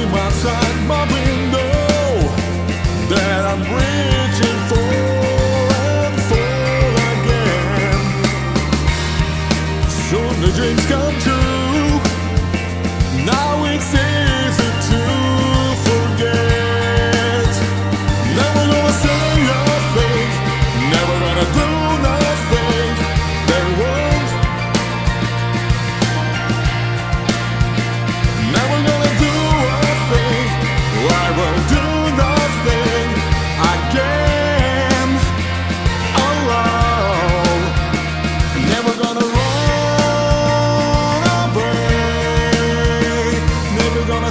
outside my window that I'm reaching for and for again. Soon the dreams come true.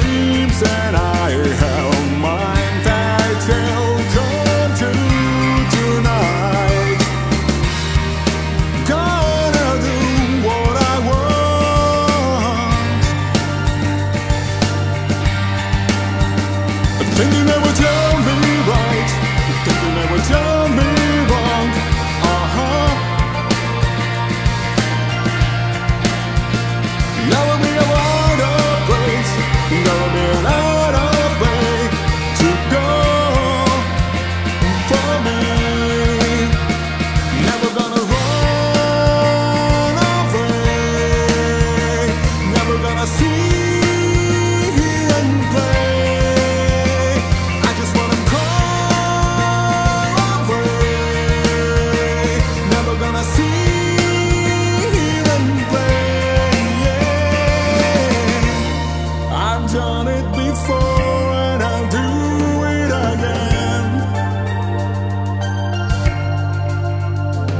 dreams and I have mine that they'll come true tonight. Gonna do what I want. Thinking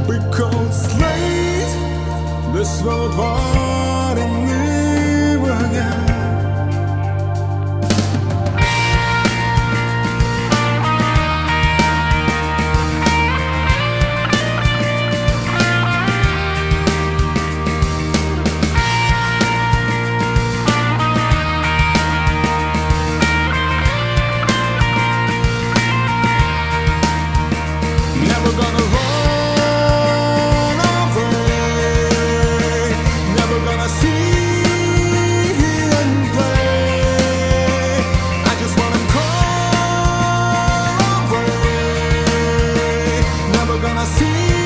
because late this world war in new again. see